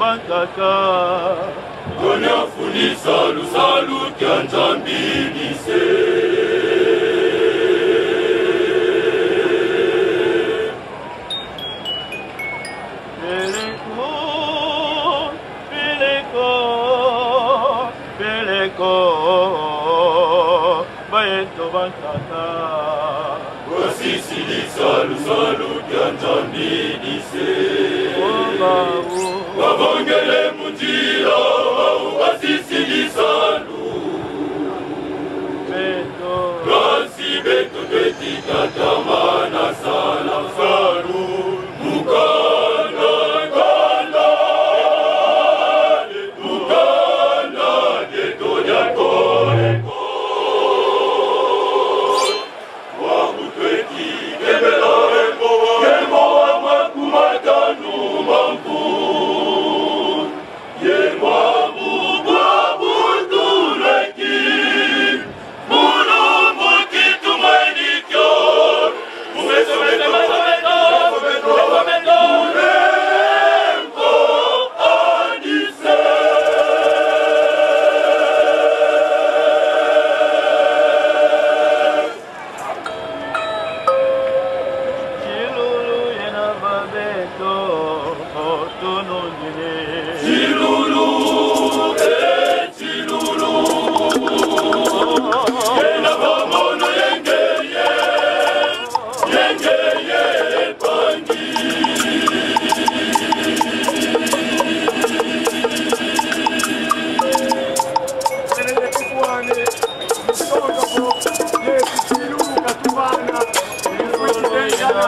bankaka onyafulisa lusalu kya njambilise peleko peleko peleko bankaka wasisilisa lusalu kya njambilise Jagama.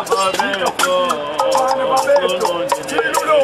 Babeto, Ana Babeto, Dilulo,